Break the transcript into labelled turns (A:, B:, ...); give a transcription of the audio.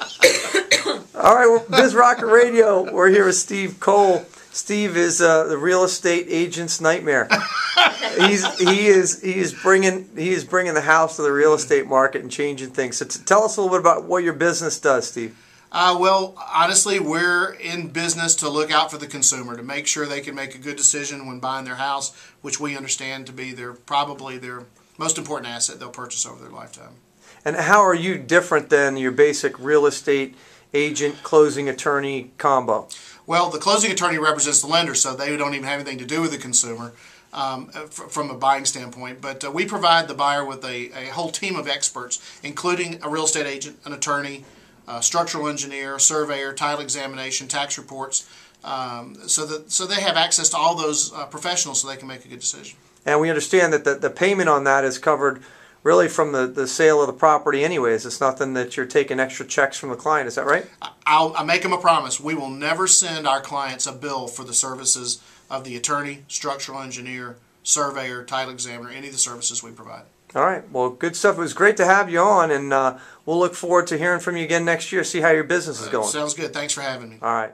A: All right, well, Biz Rocket Radio. We're here with Steve Cole. Steve is uh, the real estate agent's nightmare. He's he is he is bringing he is bringing the house to the real estate market and changing things. So tell us a little bit about what your business does, Steve.
B: Uh, well, honestly, we're in business to look out for the consumer to make sure they can make a good decision when buying their house, which we understand to be their probably their most important asset they'll purchase over their lifetime.
A: And how are you different than your basic real estate agent closing attorney combo?
B: Well, the closing attorney represents the lender, so they don't even have anything to do with the consumer um, from a buying standpoint. But uh, we provide the buyer with a, a whole team of experts, including a real estate agent, an attorney, a structural engineer, surveyor, title examination, tax reports, um, so that so they have access to all those uh, professionals, so they can make a good decision.
A: And we understand that the, the payment on that is covered really from the, the sale of the property anyways. It's nothing that you're taking extra checks from the client. Is that right?
B: I'll, I make them a promise. We will never send our clients a bill for the services of the attorney, structural engineer, surveyor, title examiner, any of the services we provide.
A: All right. Well, good stuff. It was great to have you on, and uh, we'll look forward to hearing from you again next year, see how your business is going.
B: Sounds good. Thanks for having me.
A: All right.